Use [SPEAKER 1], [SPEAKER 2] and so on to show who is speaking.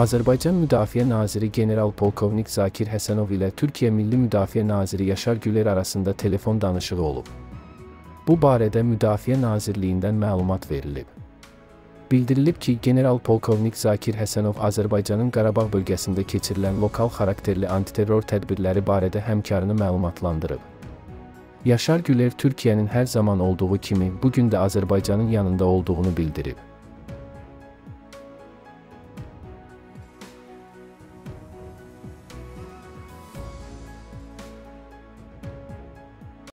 [SPEAKER 1] Azərbaycan Müdafiə Naziri General-Polkovnik Zakir Həsənov ilə Türkiyə Milli Müdafiə Naziri Yaşar Güler arasında telefon danışığı olub. Bu barədə Müdafiə Nazirliyindən məlumat verilib. Bildirilib ki, General-Polkovnik Zakir Həsənov Azərbaycanın Qarabağ bölgəsində keçirilən lokal xarakterli antiterror tədbirləri barədə həmkarını məlumatlandırıb. Yaşar Güler Türkiyənin hər zaman olduğu kimi bu gün də Azərbaycanın yanında olduğunu bildirib.